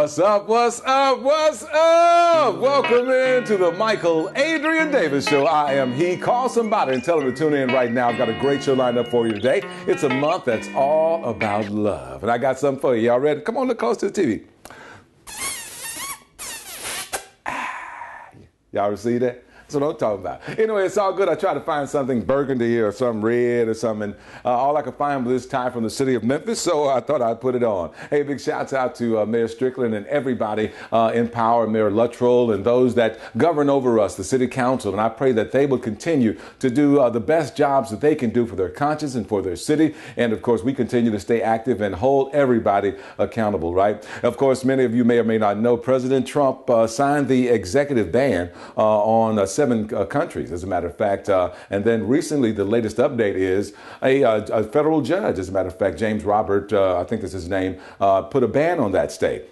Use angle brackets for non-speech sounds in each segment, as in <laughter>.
What's up? What's up? What's up? Welcome into the Michael Adrian Davis Show. I am he. Call somebody and tell them to tune in right now. I've got a great show lined up for you today. It's a month that's all about love. And I got something for you. Y'all ready? Come on, look close to the TV. Ah. Y'all receive that? That's what I'm talking about. Anyway, it's all good. I tried to find something burgundy or some red or something. Uh, all I could find was this tie from the city of Memphis, so I thought I'd put it on. Hey, big shouts out to uh, Mayor Strickland and everybody uh, in power, Mayor Luttrell, and those that govern over us, the city council. And I pray that they will continue to do uh, the best jobs that they can do for their conscience and for their city. And of course, we continue to stay active and hold everybody accountable, right? Of course, many of you may or may not know President Trump uh, signed the executive ban uh, on seven uh, countries, as a matter of fact. Uh, and then recently, the latest update is a, a, a, federal judge, as a matter of fact, James Robert, uh, I think that's his name, uh, put a ban on that state.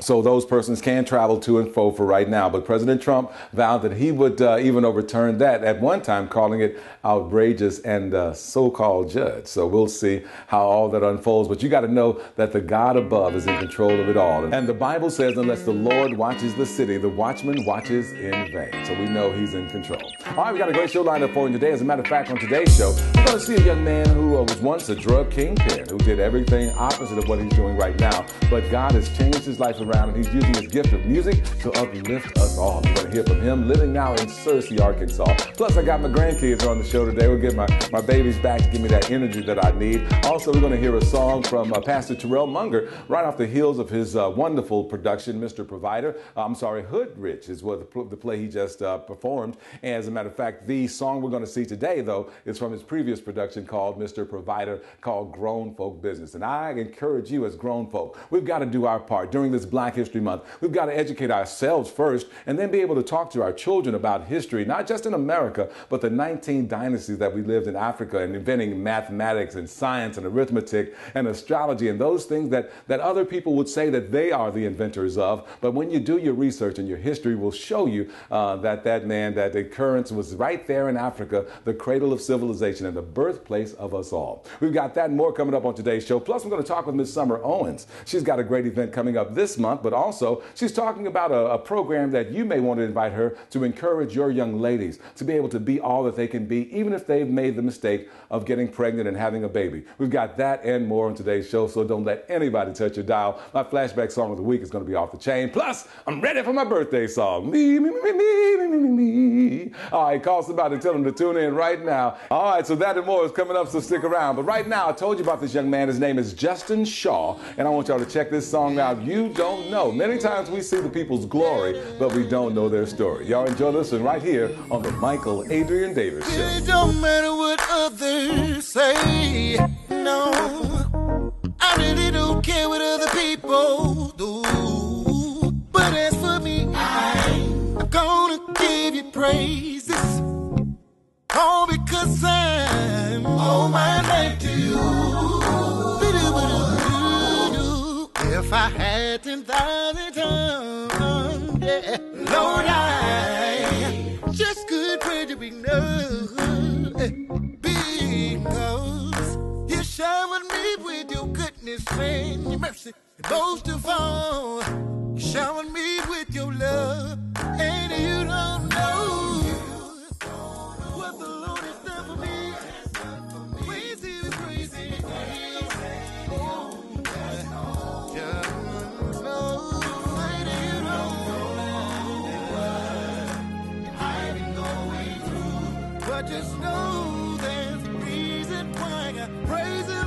So those persons can travel to and fro for right now. But President Trump vowed that he would uh, even overturn that at one time, calling it outrageous and uh, so-called judge. So we'll see how all that unfolds. But you got to know that the God above is in control of it all. And the Bible says, unless the Lord watches the city, the watchman watches in vain. So we know he's in control. All right, we got a great show lined up for you today. As a matter of fact, on today's show, we're going to see a young man who uh, was once a drug kingpin, who did everything opposite of what he's doing right now. But God has changed his life around around, and he's using his gift of music to uplift us all. We're to hear from him living now in Searcy, Arkansas. Plus, I got my grandkids on the show today. We'll get my, my babies back to give me that energy that I need. Also, we're going to hear a song from uh, Pastor Terrell Munger right off the heels of his uh, wonderful production, Mr. Provider. Uh, I'm sorry, Hood Rich is what the, the play he just uh, performed. And as a matter of fact, the song we're going to see today, though, is from his previous production called Mr. Provider, called Grown Folk Business. And I encourage you as grown folk, we've got to do our part during this Black History Month. We've got to educate ourselves first and then be able to talk to our children about history, not just in America, but the 19 dynasties that we lived in Africa and inventing mathematics and science and arithmetic and astrology and those things that, that other people would say that they are the inventors of. But when you do your research and your history will show you uh, that that man, that occurrence was right there in Africa, the cradle of civilization and the birthplace of us all. We've got that and more coming up on today's show. Plus, we're going to talk with Miss Summer Owens. She's got a great event coming up this month, but also she's talking about a, a, program that you may want to invite her to encourage your young ladies to be able to be all that they can be, even if they've made the mistake of getting pregnant and having a baby. We've got that and more on today's show, so don't let anybody touch your dial. My flashback song of the week is going to be off the chain. Plus, I'm ready for my birthday song. Me, me, me, me, me, me, me, me. All right, call somebody tell them to tune in right now. All right, so that and more is coming up, so stick around. But right now, I told you about this young man. His name is Justin Shaw, and I want y'all to check this song out. You don't know. Many times we see the people's glory, but we don't know their story. Y'all enjoy one right here on the Michael Adrian Davis Show. It don't matter what others say, no. I really don't care what other people do. But as for me, I'm gonna give you praises. If I had 10,000 tongues, yeah, Lord, I just could pray to be known. Because you showered me with your goodness and your mercy. Most of all, you showered me with your love. And you don't know what the Lord But just know there's a reason why I praise him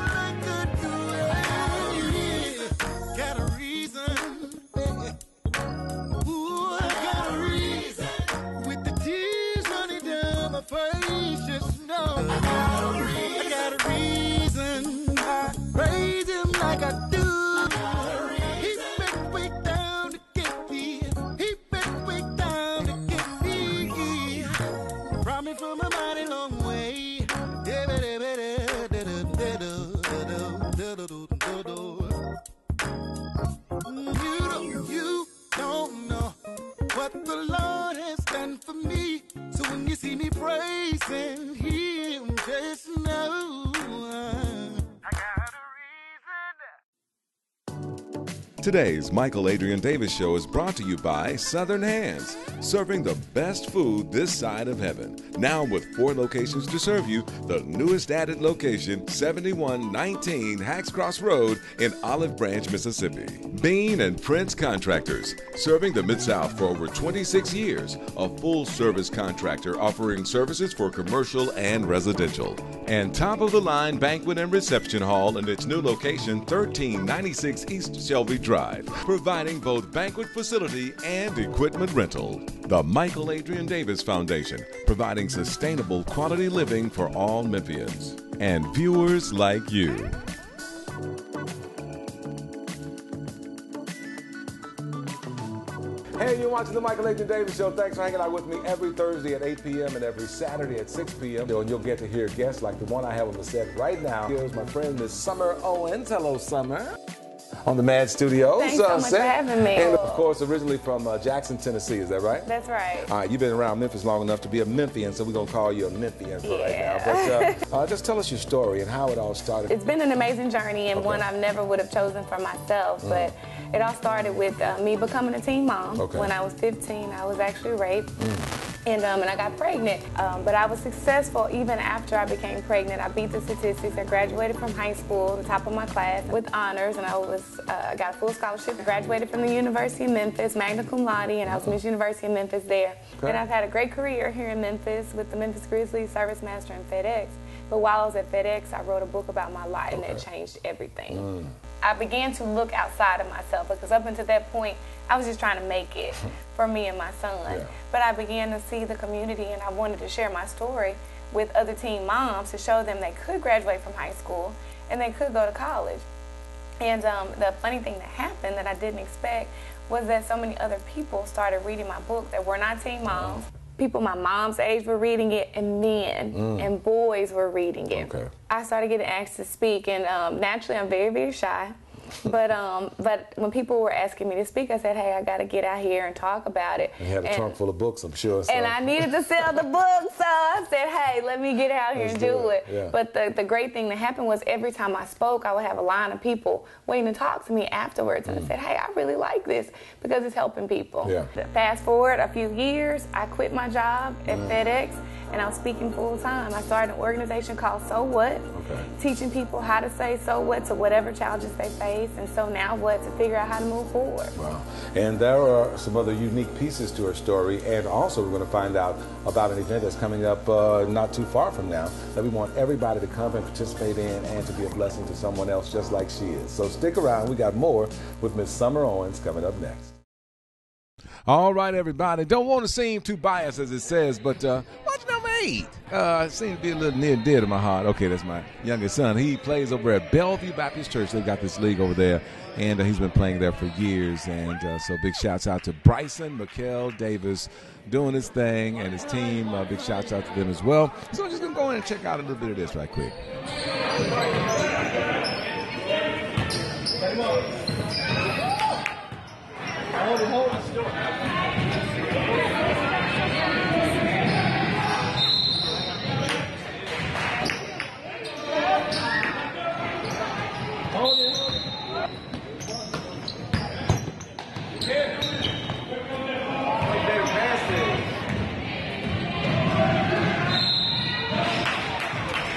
Today's Michael Adrian Davis Show is brought to you by Southern Hands, serving the best food this side of heaven. Now with four locations to serve you, the newest added location, 7119 Hacks Cross Road in Olive Branch, Mississippi. Bean and Prince Contractors, serving the Mid South for over 26 years, a full service contractor offering services for commercial and residential. And top of the line banquet and reception hall in its new location, 1396 East Shelby Drive, providing both banquet facility and equipment rental. The Michael Adrian Davis Foundation, providing sustainable quality living for all Memphians and viewers like you. Hey, you're watching the Michael Adrian Davis Show. Thanks for hanging out with me every Thursday at 8 p.m. and every Saturday at 6 p.m. And you'll get to hear guests like the one I have on the set right now. Here's my friend, Miss Summer Owens. Hello, Summer. On the Mad Studios. Thanks so much for having me. And of course, originally from uh, Jackson, Tennessee. Is that right? That's right. All right, you've been around Memphis long enough to be a Memphian, so we're going to call you a Memphian for right now. Yeah. But uh, <laughs> uh, just tell us your story and how it all started. It's been an amazing journey and Okay. one I never would have chosen for myself. But it all started with uh, me becoming a teen mom. Okay. When I was 15, I was actually raped. And, um, and I got pregnant. Um, but I was successful even after I became pregnant. I beat the statistics. I graduated from high school, the top of my class, with honors, and I was uh, got a full scholarship. I graduated from the University of Memphis, magna cum laude, and I was Miss University of Memphis there. Okay. And I've had a great career here in Memphis with the Memphis Grizzlies, ServiceMaster, and FedEx. But while I was at FedEx, I wrote a book about my life, and that changed everything. I began to look outside of myself because up until that point, I was just trying to make it <laughs> for me and my son. Yeah. But I began to see the community, and I wanted to share my story with other teen moms to show them they could graduate from high school and they could go to college. And um, the funny thing that happened that I didn't expect was that so many other people started reading my book that were not teen moms. People my mom's age were reading it, and men and boys were reading it. Okay. I started getting asked to speak, and um, naturally, I'm very, very shy. <laughs> but um, but when people were asking me to speak, I said, "Hey, I got to get out here and talk about it." You had a And- trunk full of books, I'm sure. So. and I needed to sell the book, so I said, "Hey, let me get out here Let's and do do it. it." Yeah. But the, the great thing that happened was every time I spoke, I would have a line of people waiting to talk to me afterwards, and I said, "Hey, I really like this because it's helping people." Mm. Yeah. Fast forward a few years, I quit my job at Mm. FedEx, and I was speaking full time. I started an organization called So What, Okay. teaching people how to say so what to whatever challenges they face, and so now what to figure out how to move forward. Wow. And there are some other unique pieces to her story. And also, we're going to find out about an event that's coming up uh, not too far from now that we want everybody to come and participate in and to be a blessing to someone else just like she is. So stick around. We got more with Miss Summer Owens coming up next. All right, everybody. Don't want to seem too biased, as it says, but uh, number eight. Uh, seems to be a little near and dear to my heart. Okay, that's my youngest son. He plays over at Bellevue Baptist Church. They've got this league over there, and uh, he's been playing there for years. And uh, so, big shouts out to Bryson McKell Davis doing his thing and his team. Uh, big shouts out to them as well. So, I'm just gonna go in and check out a little bit of this right quick.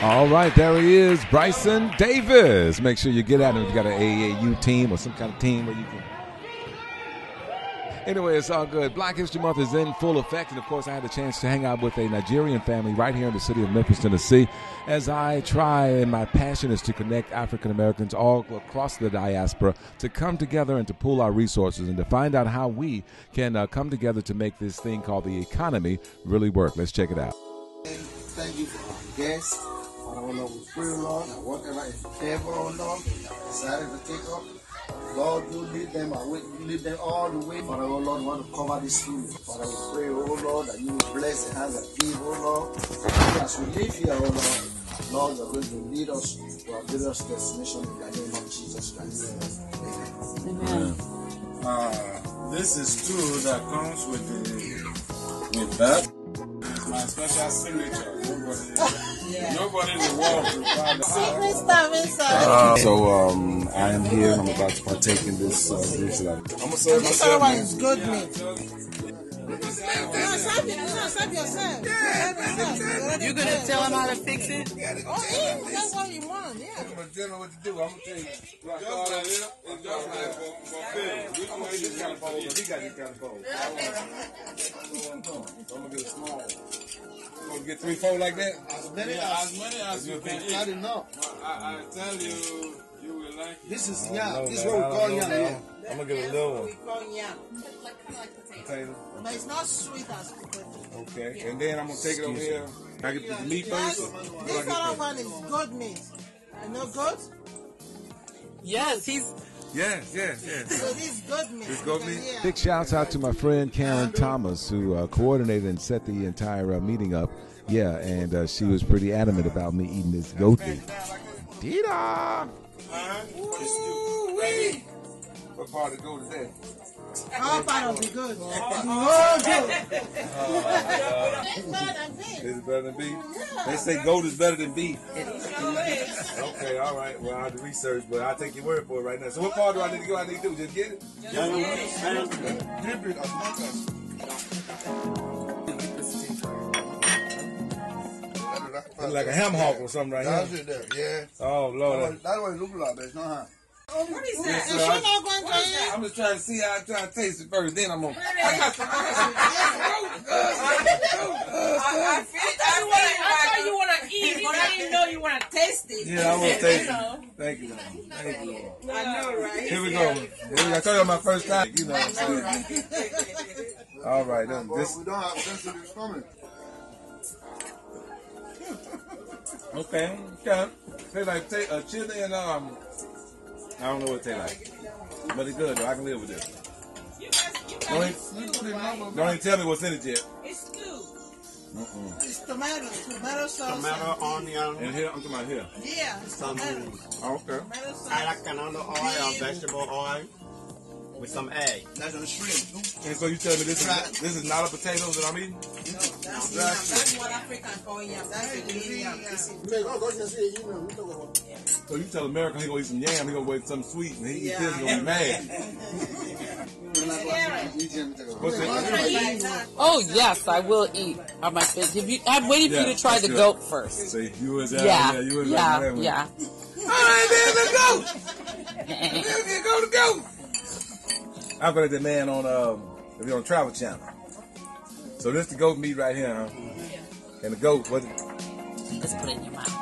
All right, there he is, Bryson Davis. Make sure you get at him if you got an AAU team or some kind of team where you can. Anyway, it's all good. Black History Month is in full effect, and of course, I had the chance to hang out with a Nigerian family right here in the city of Memphis, Tennessee, as I try and my passion is to connect African Americans all across the diaspora to come together and to pool our resources and to find out how we can uh, come together to make this thing called the economy really work. Let's check it out. Thank you for our guests. Father, oh Lord, we pray, Lord, that whatever is in favor, oh Lord, they have decided to take up. Lord, you lead them away, you lead them all the way. Father, oh Lord, we want to cover this food. Father, we pray, oh Lord, that you will bless the hands that give, oh Lord. As we live here, oh Lord, Lord, you're going to lead us to our various destination in the name of Jesus Christ. Amen. Uh, this is two that comes with the with that. my special signature. Nobody in the world Secret stuff inside. So um, I am here and I'm about to partake in this uh, juice that I- I'm gonna serve This other myself. one is good meat. No, serve it. No, serve yourself. Serve yourself. You gonna tell him how to fix it? Oh, yeah, that's what you want. Yeah. I'm gonna tell you what to do. I'm gonna tell you. Right, all that here, it's just like for, for Phil. We gonna get this kind of bowl, but he got this kind of bowl. <laughs> I'm gonna get a small. You gonna get three, four like that? As many As as many as you can not eat. enough. I, I tell you, you will like it. This is I yam. don't know, This is man. what we I call don't yam know, here. I'm gonna get a little one. We one. call yam. Potato. But it's not sweet as potato. Okay. And then I'm gonna take it over here. Can I get the meat Yes, first? What do I this other one is good meat. You know good? Yes, he's Yes, yes, yes. So this is good meat. This good You meat? Big shouts out to my friend Karen Thomas, who uh, coordinated and set the entire uh, meeting up. Yeah, and uh, she was pretty adamant about me eating this goat meat. Dita! Ooh-wee. What part of goat is that? All part of the good. Oh, good. It's better than beef. Is it better than beef? They say goat is better than beef. Okay, all right. Well, I have to research, but I'll take your word for it right now. So what part do I need to go? I need to do just get it? Drip it as much like a ham hock or something right That's here. it there. Yeah. Oh Lord. That's what it looks like, but it's not ham. What is that? Yes, Is sir. not going to? I'm just trying to see how I try to taste it first. Then I'm gonna. I, I, feel, I thought you want to eat it, but I didn't know you want to taste it. Yeah, I want to <laughs> taste it. Thank you, Lord. Thank you, Lord. I know, right? Here we go. Here we go. I told you my first time. You know what I'm saying? All right, then this. we don't have sensitive stomach. <laughs> Okay, okay. Taste like ta- uh, chili and um. I don't know what it tastes like, but it's good though. I can live with this. You guys, you Don't guys, even, don't even tell me what's in it yet. it's good. It's tomato. Tomato sauce. tomato, onion, And here, I'm talking about here. Yeah, it's some tomato. Oh, okay. Tomato sauce. I like canola oil vegetable oil with some egg. That's on shrimp. too. And so you tell me this is this is not a potato that I'm eating? That's yam. That's what African call yam. That's the yam. This is Hey, go just say, you know, we talk about- So you tell America he gonna eat some yam, he gonna wait something sweet, and he eat Yeah. this, he gonna be <laughs> mad. Oh yes, I will eat on my face. If you, I'm waiting for Yeah, you to try the good. goat first. See, you was out Yeah, there, you was yeah, like, yeah. All right, then let's go. <laughs> Let's go to go. I put the man on um, if you're on Travel Channel. So this the goat meat right here, huh? And the goat, what? Just put it in your mouth.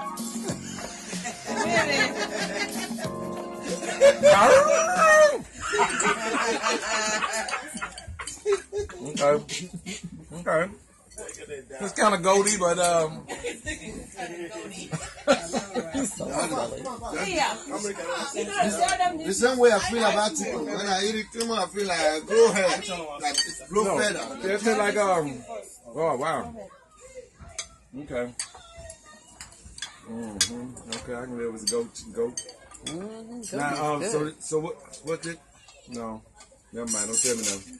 <laughs> okay. Okay. It's kind of goaty, but um, The same way I feel about chicken. When I eat it, I feel like grow hair, like no, feather. it's just like um. Oh wow. Okay. hmm Okay, I can live with goat. Goat. Mm-hmm. Now, um, so so what? What did? No, never mind. Don't tell me nothing.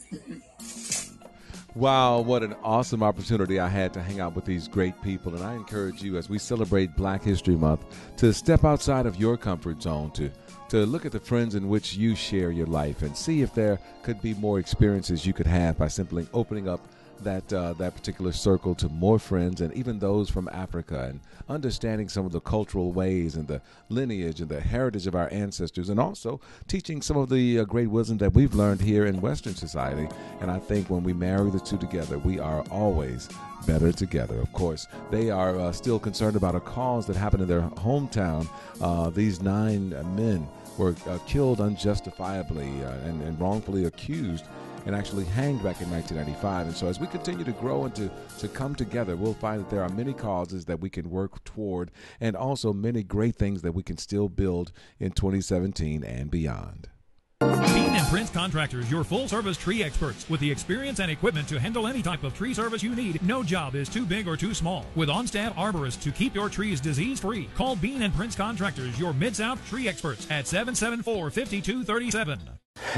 Wow, what an awesome opportunity I had to hang out with these great people. And I encourage you, as we celebrate Black History Month, to step outside of your comfort zone, to, to look at the friends in which you share your life and see if there could be more experiences you could have by simply opening up that uh, that particular circle to more friends and even those from Africa and understanding some of the cultural ways and the lineage and the heritage of our ancestors and also teaching some of the uh, great wisdom that we've learned here in Western society. And I think when we marry the two together, we are always better together. Of course, they are uh, still concerned about a cause that happened in their hometown. Uh, these nine men were uh, killed unjustifiably uh, and, and wrongfully accused and actually hanged back in 1995. And so, as we continue to grow and to, to come together, we'll find that there are many causes that we can work toward, and also many great things that we can still build in 2017 and beyond. Bean and Prince Contractors, your full service tree experts. With the experience and equipment to handle any type of tree service you need, no job is too big or too small. With on staff arborists to keep your trees disease free, call Bean and Prince Contractors, your Mid South tree experts, at 774 5237.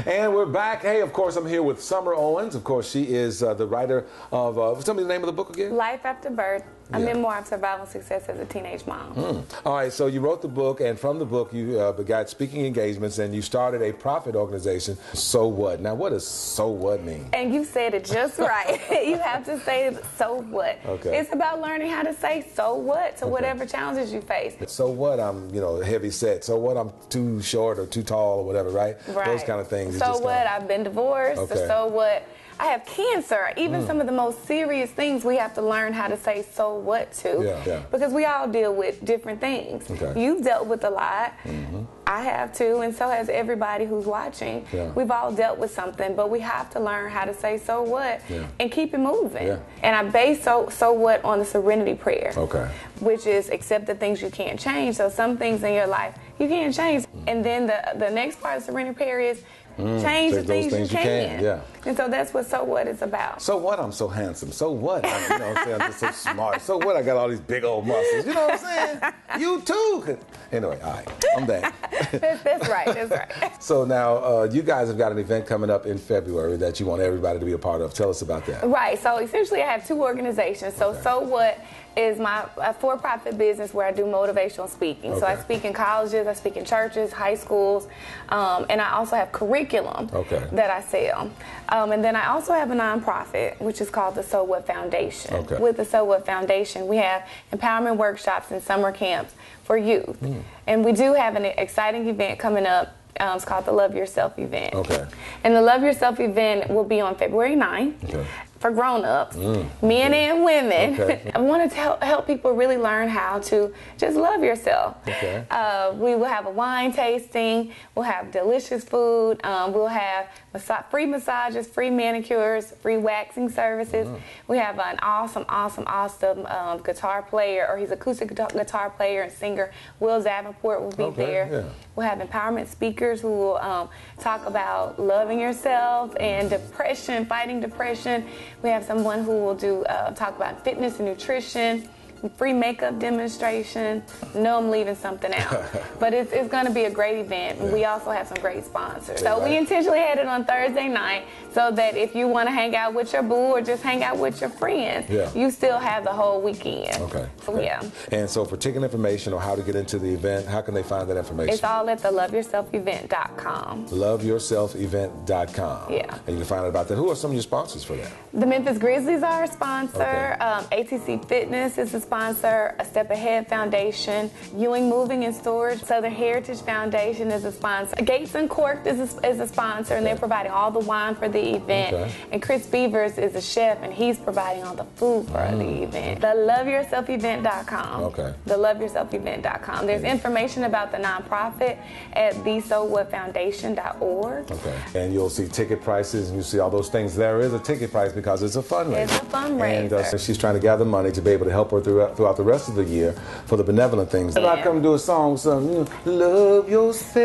And we're back. Hey, of course, I'm here with Summer Owens. Of course, she is uh, the writer of. Uh, tell me the name of the book again. Life After Birth, a Yeah. memoir of survival success as a teenage mom. Hmm. All right, so you wrote the book, and from the book, you uh, got speaking engagements, and you started a profit organization. So what? Now, what does so what mean? And you said it just <laughs> right. <laughs> you have to say so what. Okay. It's about learning how to say so what to whatever challenges you face. So what? I'm, you know, heavy set. So what? I'm too short or too tall or whatever, right? Right. Those kind of things. So just what? kinda- I've been divorced. Okay. So what? I have cancer. Even Mm. some of the most serious things we have to learn how to say so what to. Yeah, yeah. Because we all deal with different things. Okay. You've dealt with a lot. Mhm. I have too, and so has everybody who's watching. Yeah. We've all dealt with something, but we have to learn how to say so what Yeah. and keep it moving. Yeah. And I base so so what on the serenity prayer Okay. which is accept the things you can't change. So some things in your life you can't change, and then the the next part of serenity prayer is Mm, change the things, things you you can, can. yeah. And so that's what so what is about. So what? I'm so handsome. So what? I'm, you know what I'm saying? I'm just so smart. So what? I got all these big old muscles. You know what I'm saying? <laughs> You too. Anyway, all right. I'm done. that's, <laughs> that's right. That's right. <laughs> So now uh, you guys have got an event coming up in February that you want everybody to be a part of. Tell us about that. Right. So essentially, I have two organizations. So, so what is my a for-profit business where I do motivational speaking. So I speak in colleges, I speak in churches, high schools, um, and I also have curriculum Okay. that I sell. Um, and then I also have a nonprofit, which is called the So What Foundation. Okay. With the So What Foundation, we have empowerment workshops and summer camps for youth. Hmm. And we do have an exciting event coming up. Um, it's called the Love Yourself event. Okay. And the Love Yourself event will be on February 9th Okay. For grown-ups, Mm. men and women. Okay. <laughs> I want to help, help people really learn how to just love yourself. Okay. Uh, we will have a wine tasting. We'll have delicious food. Um, we'll have massa- free massages, free manicures, free waxing services. Mm. We have an awesome, awesome, awesome um, guitar player, or he's acoustic guitar, guitar player and singer. Will Davenport will be Okay, there. yeah. We'll have empowerment speakers who will um, talk about loving yourself and depression, fighting depression. We have someone who will do uh, talk about fitness and nutrition. Free makeup demonstration. No, I'm leaving something out, <laughs> but it's, it's going to be a great event. We also have some great sponsors. So we intentionally had it on Thursday night so that if you want to hang out with your boo or just hang out with your friends, Yeah. you still have the whole weekend. Okay. Okay. yeah. And so for ticket information or how to get into the event, how can they find that information? It's all at the loveyourselfevent.com. LoveYourselfEvent.com. Yeah. And you can find out about that. Who are some of your sponsors for that? The Memphis Grizzlies are a sponsor. Okay. Um, ATC Fitness is a sponsor. A Step Ahead Foundation. Ewing Moving and Storage. Southern Heritage Foundation is a sponsor. Gates and Cork is a, is a sponsor, and they're providing all the wine for the event. Okay. And Chris Beavers is a chef, and he's providing all the food for the event. The LoveYourselfEvent.com. Okay. The LoveYourselfEvent.com. There's information about the nonprofit at thesowhatfoundation.org. Okay. And you'll see ticket prices and you see all those things. There is a ticket price because it's a fundraiser. It's a fundraiser. And uh, she's trying to gather money to be able to help her throughout, throughout the rest of the year for the benevolent things. If I come do a song, some you know, love yourself.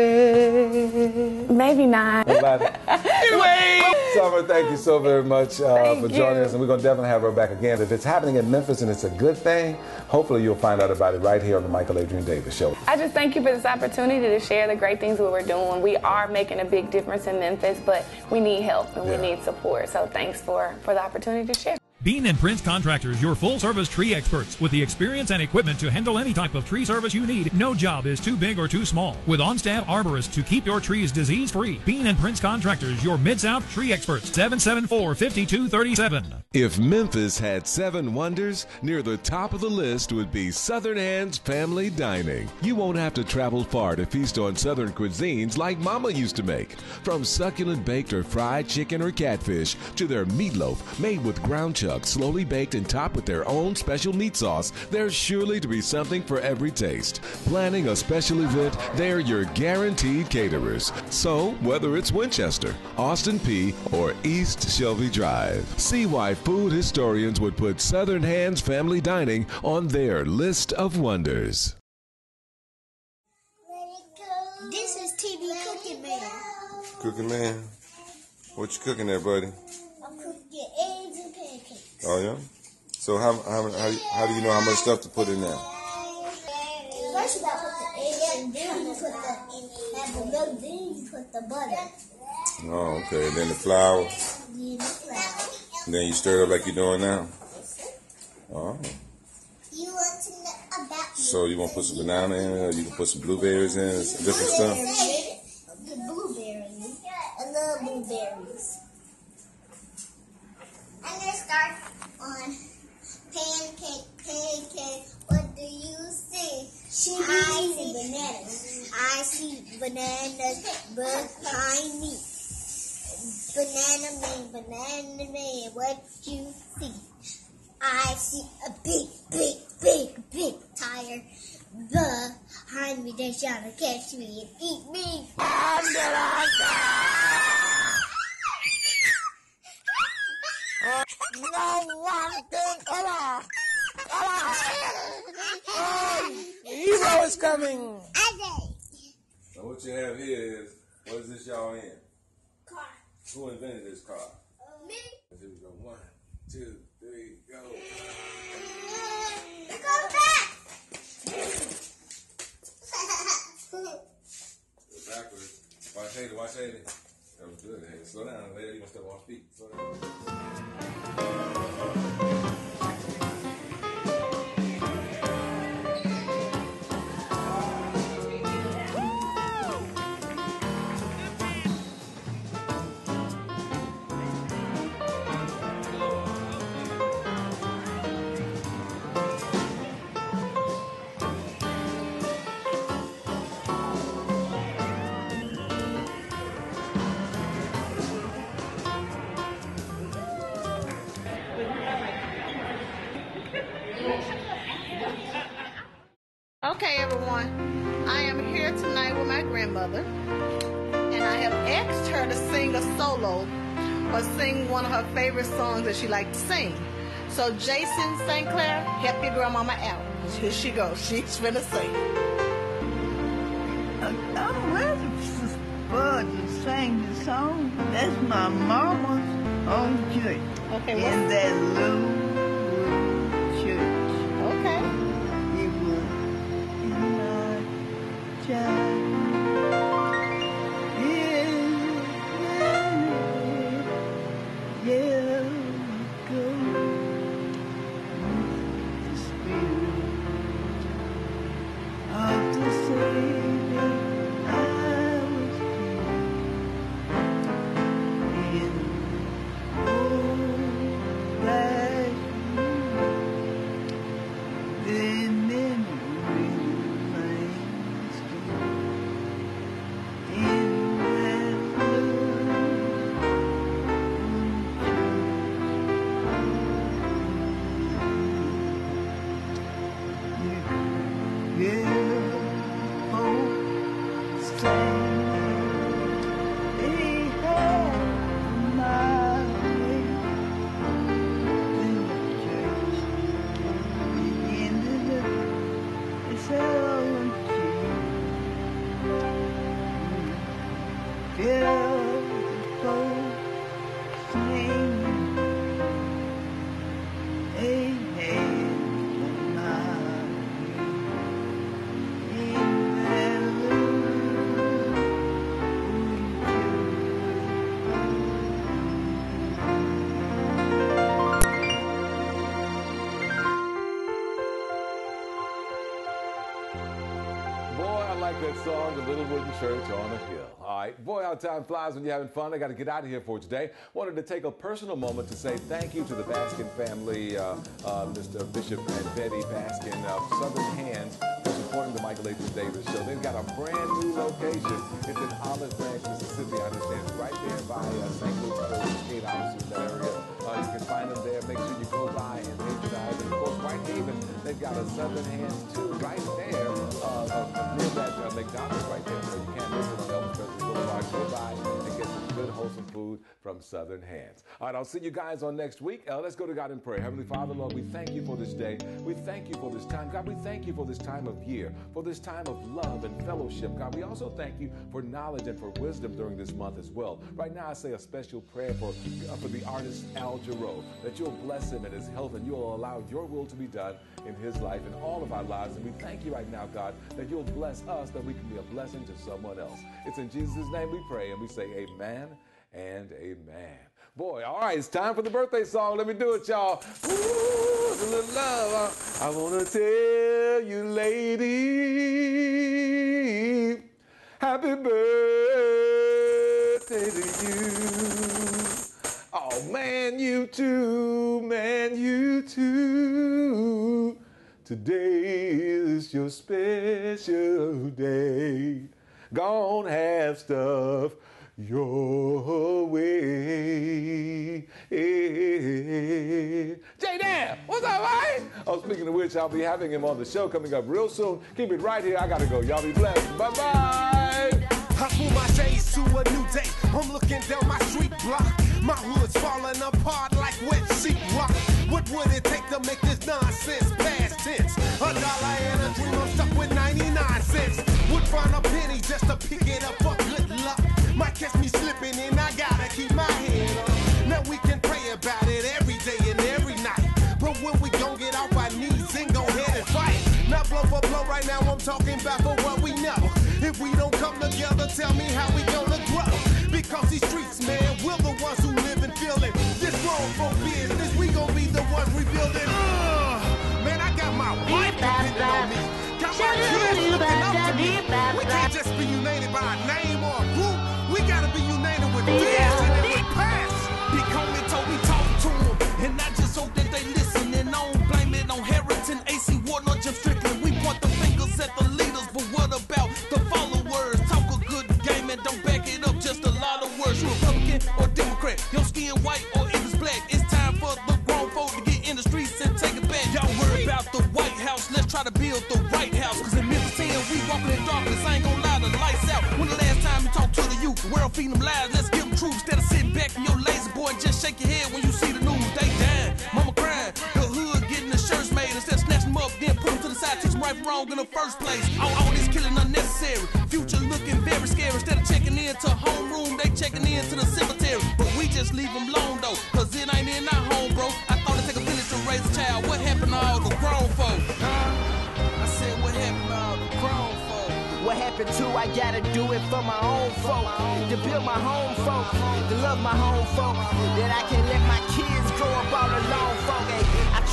Maybe not. <laughs> anyway, Summer, thank you so very much uh, for joining you. us, and we're going to definitely have her back again. If it's happening in Memphis and it's a good thing, hopefully you'll find out about it right here on the Michael Adrian Davis Show. I just thank you for this opportunity to share the great things that we're doing. We are making a big difference in Memphis, but we need help and Yeah. we need support. So thanks for, for the opportunity to share. Bean and Prince Contractors, your full service tree experts with the experience and equipment to handle any type of tree service you need. No job is too big or too small. With on staff arborists to keep your trees disease free. Bean and Prince Contractors, your Mid South tree experts. 774 5237. If Memphis had seven wonders, near the top of the list would be Southern Hands Family Dining. You won't have to travel far to feast on Southern cuisines like Mama used to make. From succulent baked or fried chicken or catfish to their meatloaf made with ground chuck, slowly baked and topped with their own special meat sauce, there's surely to be something for every taste. Planning a special event, they're your guaranteed caterers. So, whether it's Winchester, Austin Peay, or East Shelby Drive, see why food historians would put Southern Hands Family Dining on their list of wonders. This is TV Cooking Man. Cooking man, what you cooking there, buddy? I'm cooking eggs and pancakes. Oh yeah. So how how how, how do you know how much stuff to put in there? First you gotta put the eggs and then you put the have the milk, then you put the butter. Oh, okay. And then the flour. Then the flour. And then you stir it up like you're doing now. Oh. You want to know about So you want to put some banana in it, or you can put some blueberries in, some different stuff. Grandmother, and I have asked her to sing a solo or sing one of her favorite songs that she likes to sing. So, Jason St. Clair, help your grandmama out. Here she goes. She's finna sing. I'm ready for to sing the song. That's my mama's home church. Okay, In that little, little church. Okay. It was in my child. That song, The Little Wooden Church on a Hill. All right, boy, how time flies when you're having fun. I got to get out of here for today. Wanted to take a personal moment to say thank you to the Baskin family, uh, uh, Mr. Bishop and Betty Baskin of Southern Hands for supporting the Michael H. Davis Show. They've got a brand new location. It's in Olive Branch, Mississippi. I understand right there by uh, St. Louis, Missouri, they've got a Southern Hands too, right there uh, uh, near that uh, McDonald's right there. So you can't miss it on Elvis Presley Boulevard. Go by and get good, wholesome food from Southern Hands. All right, I'll see you guys on next week. Uh, let's go to God in prayer. Heavenly Father, Lord, we thank you for this day. We thank you for this time. God, we thank you for this time of year, for this time of love and fellowship. God, we also thank you for knowledge and for wisdom during this month as well. Right now, I say a special prayer for, uh, for the artist Al Jarreau, that you'll bless him and his health and you'll allow your will to be done in his life and all of our lives. And we thank you right now, God, that you'll bless us, that we can be a blessing to someone else. It's in Jesus' name we pray and we say amen and amen. Boy, all right, it's time for the birthday song. Let me do it, y'all. Ooh, a little love. Uh, I want to tell you, lady, happy birthday to you. Oh, man, you too, man, you too. Today is your special day. Gonna have stuff your way. J Dan, what's up, man? Oh, speaking of which, I'll be having him on the show coming up real soon. Keep it right here. I gotta go. Y'all be blessed. Bye bye. I pull my shades to a new day. I'm looking down my street block. My hood's falling apart like wet sheet rock. What would it take to make this nonsense past tense? A dollar and a dream, I'm stuck with 99 cents. Would find a penny just to pick it up for good luck. Might catch me slipping and I gotta keep my head up. Now we can pray about it every day and every night. But when we gon' get off our knees and go ahead and fight. Not blow for blow right now, I'm talking about for what we know. If we don't come together, tell me how we gonna grow. Because these streets, man, we're the ones who live and feel it. This wrong for business, we gon' be the ones rebuilding. Ugh, man, I got my wife depending on me. Got my kids looking up to me. We can't just be united by a name with To love my home folk That I can let my kids grow up all alone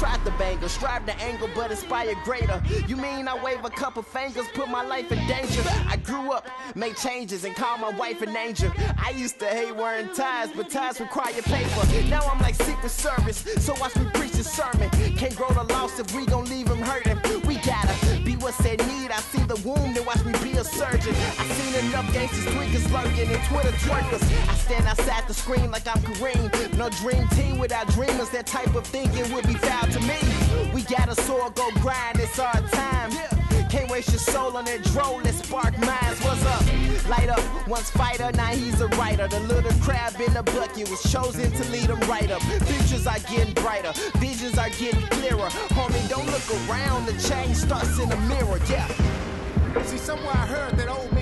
tried the banger, strive to angle but aspire greater You mean I wave a couple fingers, put my life in danger I grew up, made changes and called my wife an angel I used to hate wearing ties but ties require paper Now I'm like Secret Service, so watch me preach a sermon Can't grow the loss if we gon' leave them hurting We gotta be what's they need I see the wound and watch me be a surgeon. I seen enough gangsters, tweakers lurking and Twitter twerkers. I stand outside the screen like I'm Kareem. No dream team without dreamers. That type of thinking would be foul to me. We gotta soar, go grind. It's our time. Can't waste your soul on that drone that spark minds. What's up? Light up, once fighter, now he's a writer. The little crab in the bucket was chosen to lead him right up. Futures are getting brighter, visions are getting clearer. Homie, don't look around, the change starts in the mirror, yeah. See, somewhere I heard that old men